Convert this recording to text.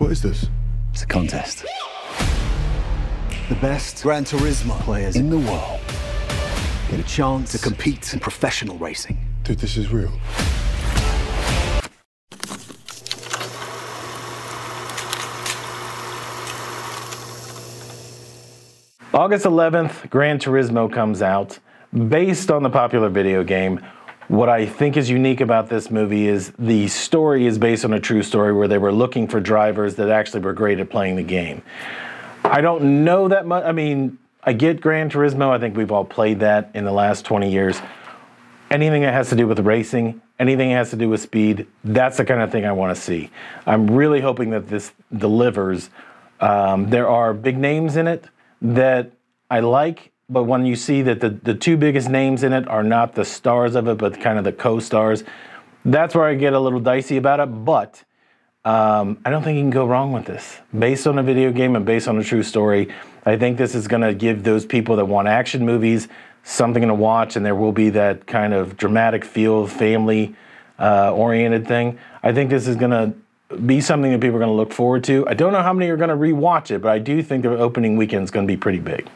What is this? It's a contest. The best Gran Turismo players In the world. get a chance to compete in professional racing. Dude, this is real. August 11th, Gran Turismo comes out. Based on the popular video game, what I think is unique about this movie is the story is based on a true story where they were looking for drivers that actually were great at playing the game. I don't know that much. I mean, I get Gran Turismo. I think we've all played that in the last 20 years. Anything that has to do with racing, anything that has to do with speed, that's the kind of thing I want to see. I'm really hoping that this delivers. Um, there are big names in it that I like, but when you see that the, the two biggest names in it are not the stars of it, but kind of the co stars, that's where I get a little dicey about it. But um, I don't think you can go wrong with this. Based on a video game and based on a true story, I think this is going to give those people that want action movies something to watch, and there will be that kind of dramatic feel, family uh, oriented thing. I think this is going to be something that people are going to look forward to. I don't know how many are going to rewatch it, but I do think the opening weekend is going to be pretty big.